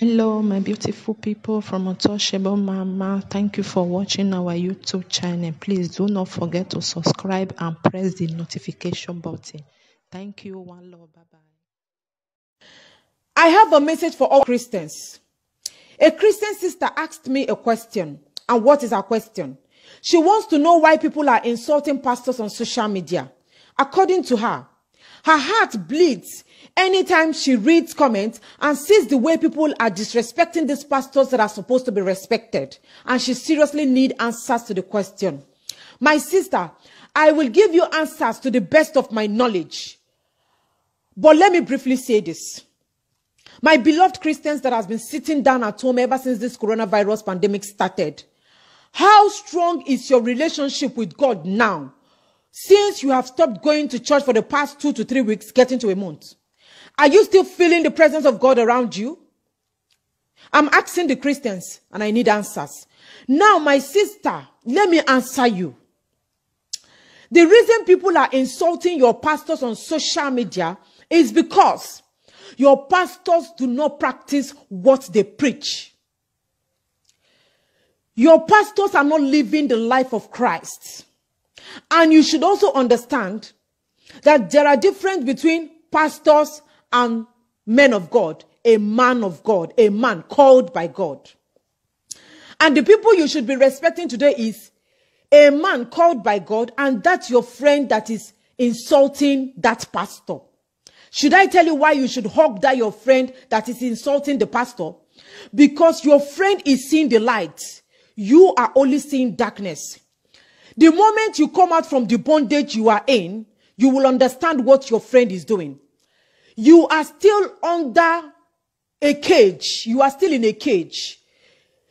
Hello, my beautiful people from Untouchable Mama. Thank you for watching our YouTube channel. Please do not forget to subscribe and press the notification button. Thank you. One love. Bye bye. I have a message for all Christians. A Christian sister asked me a question. And what is her question? She wants to know why people are insulting pastors on social media. According to her, her heart bleeds anytime she reads comments and sees the way people are disrespecting these pastors that are supposed to be respected. And she seriously needs answers to the question. My sister, I will give you answers to the best of my knowledge. But let me briefly say this. My beloved Christians that has been sitting down at home ever since this coronavirus pandemic started. How strong is your relationship with God now? Since you have stopped going to church for the past two to three weeks, getting to a month. Are you still feeling the presence of God around you? I'm asking the Christians and I need answers. Now, my sister, let me answer you. The reason people are insulting your pastors on social media is because your pastors do not practice what they preach. Your pastors are not living the life of Christ. And you should also understand that there are difference between pastors and men of God, a man of God, a man called by God. And the people you should be respecting today is a man called by God, and that's your friend that is insulting that pastor. Should I tell you why you should hug that your friend that is insulting the pastor? Because your friend is seeing the light. You are only seeing darkness. The moment you come out from the bondage you are in, you will understand what your friend is doing. You are still under a cage. You are still in a cage.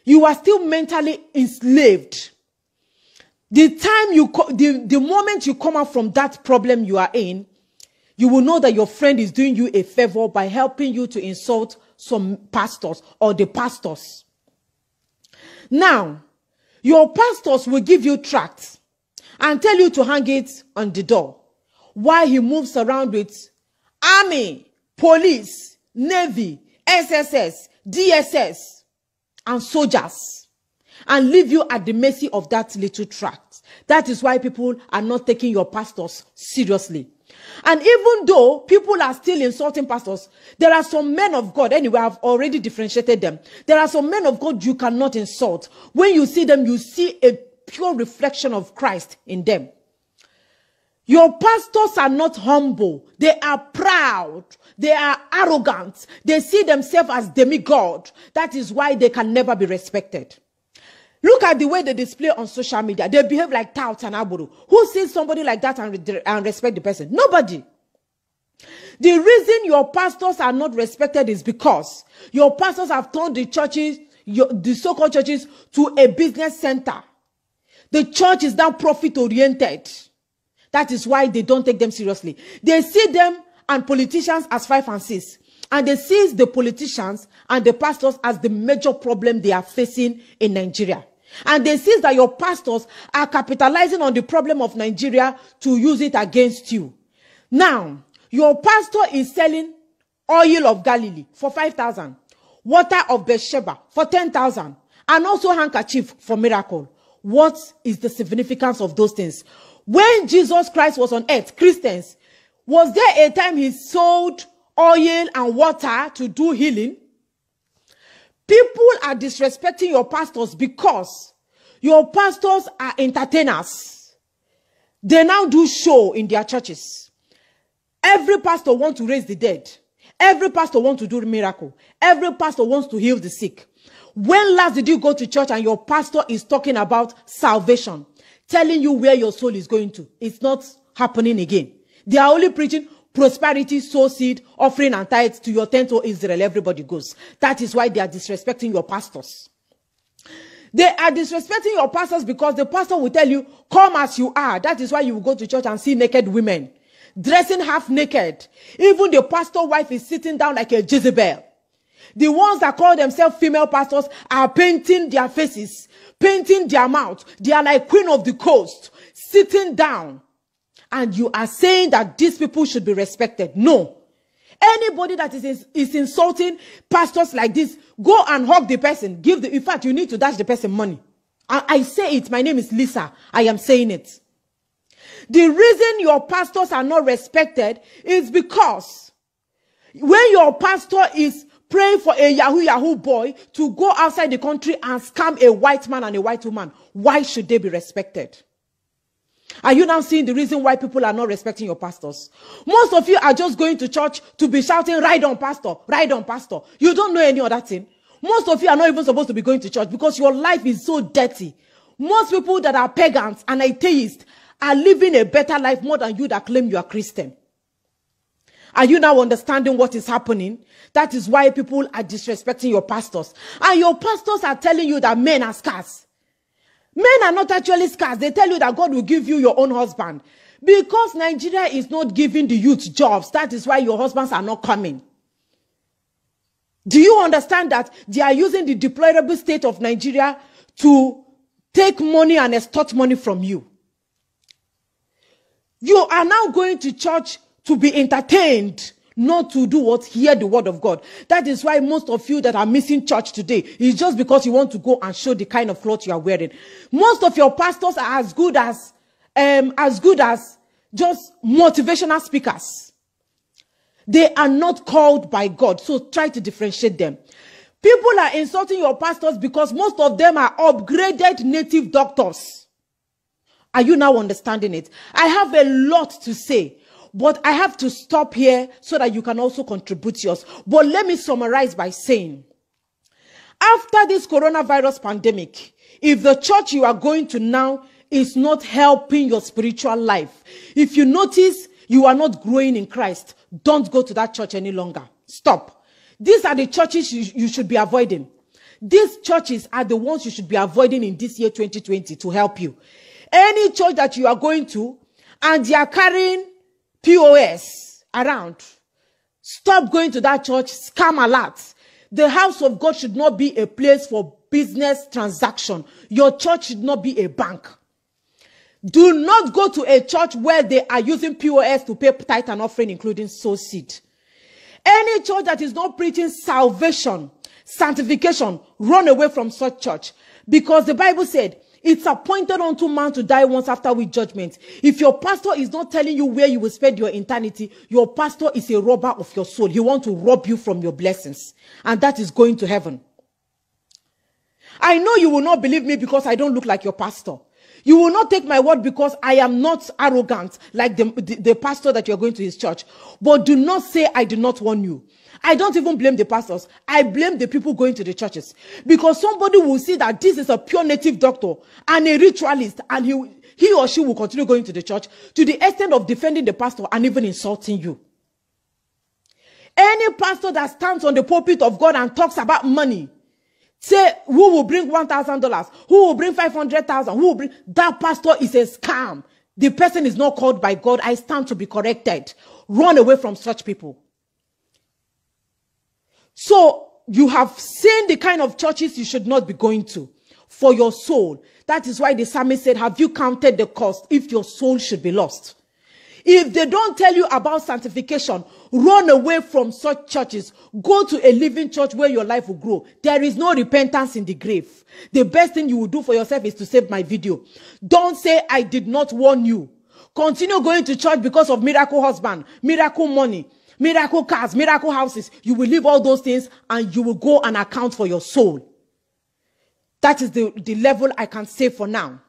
You are still mentally enslaved. The time you, the, the moment you come out from that problem you are in, you will know that your friend is doing you a favor by helping you to insult some pastors or the pastors. Now, your pastors will give you tracts and tell you to hang it on the door while he moves around with army, police, navy, SSS, DSS, and soldiers and leave you at the mercy of that little tract. That is why people are not taking your pastors seriously. And even though people are still insulting pastors, there are some men of God, anyway, I've already differentiated them. There are some men of God you cannot insult. When you see them, you see a pure reflection of Christ in them. Your pastors are not humble. They are proud. They are arrogant. They see themselves as demigod. That is why they can never be respected. Look at the way they display on social media. They behave like touts and aburu. Who sees somebody like that and, and respect the person? Nobody. The reason your pastors are not respected is because your pastors have turned the churches, your, the so-called churches, to a business center. The church is now profit oriented. That is why they don't take them seriously. They see them and politicians as five and six. And they see the politicians and the pastors as the major problem they are facing in Nigeria. And they see that your pastors are capitalizing on the problem of Nigeria to use it against you. Now, your pastor is selling oil of Galilee for 5,000, water of Bathsheba for 10,000, and also handkerchief for miracle. What is the significance of those things? When Jesus Christ was on earth, Christians, was there a time he sold oil and water to do healing? People are disrespecting your pastors because your pastors are entertainers. They now do show in their churches. Every pastor wants to raise the dead. Every pastor wants to do a miracle. Every pastor wants to heal the sick. When last did you go to church and your pastor is talking about salvation, telling you where your soul is going to? It's not happening again. They are only preaching prosperity, sow seed, offering and tithes to your tent, O Israel. Everybody goes. That is why they are disrespecting your pastors. They are disrespecting your pastors because the pastor will tell you, come as you are. That is why you will go to church and see naked women dressing half naked. Even the pastor wife is sitting down like a Jezebel. The ones that call themselves female pastors are painting their faces, painting their mouth. They are like queen of the coast, sitting down. And you are saying that these people should be respected. No. Anybody that is, is, insulting pastors like this, go and hug the person. Give the, in fact, you need to dash the person money. I, I say it. My name is Lisa. I am saying it. The reason your pastors are not respected is because when your pastor is praying for a Yahoo Yahoo boy to go outside the country and scam a white man and a white woman, why should they be respected? Are you now seeing the reason why people are not respecting your pastors? Most of you are just going to church to be shouting, Ride on, pastor, ride on, pastor. You don't know any other thing. Most of you are not even supposed to be going to church because your life is so dirty. Most people that are pagans and atheists are living a better life more than you that claim you are Christian. Are you now understanding what is happening? That is why people are disrespecting your pastors. And your pastors are telling you that men are scarce. Men are not actually scarce. They tell you that God will give you your own husband. Because Nigeria is not giving the youth jobs, that is why your husbands are not coming. Do you understand that they are using the deplorable state of Nigeria to take money and extort money from you? You are now going to church to be entertained, not to do what? Hear the word of God. That is why most of you that are missing church today is just because you want to go and show the kind of clothes you are wearing. Most of your pastors are as good as, um, as good as just motivational speakers. They are not called by God. So try to differentiate them. People are insulting your pastors because most of them are upgraded native doctors. Are you now understanding it? I have a lot to say, but I have to stop here so that you can also contribute yours. But let me summarize by saying, after this coronavirus pandemic, if the church you are going to now is not helping your spiritual life, if you notice you are not growing in Christ, don't go to that church any longer. Stop. These are the churches you, you should be avoiding. These churches are the ones you should be avoiding in this year 2020 to help you. Any church that you are going to and they are carrying POS around, stop going to that church, scam alert. The house of God should not be a place for business transaction. Your church should not be a bank. Do not go to a church where they are using POS to pay tithe and offering, including sow seed. Any church that is not preaching salvation, sanctification, run away from such church. Because the Bible said, it's appointed unto man to die once after with judgment. If your pastor is not telling you where you will spend your eternity, your pastor is a robber of your soul. He wants to rob you from your blessings. And that is going to heaven. I know you will not believe me because I don't look like your pastor. You will not take my word because I am not arrogant like the, the, the pastor that you're going to his church. But do not say I do not warn you. I don't even blame the pastors. I blame the people going to the churches. Because somebody will see that this is a pure native doctor and a ritualist and he, he or she will continue going to the church to the extent of defending the pastor and even insulting you. Any pastor that stands on the pulpit of God and talks about money, say who will bring $1,000, who will bring 500,000, who will bring, that pastor is a scam. The person is not called by God. I stand to be corrected. Run away from such people. So you have seen the kind of churches you should not be going to for your soul. That is why the psalmist said, have you counted the cost if your soul should be lost? If they don't tell you about sanctification, run away from such churches. Go to a living church where your life will grow. There is no repentance in the grave. The best thing you will do for yourself is to save my video. Don't say I did not warn you. Continue going to church because of miracle husband, miracle money, miracle cars, miracle houses. You will leave all those things and you will go and account for your soul. That is the, the level I can say for now.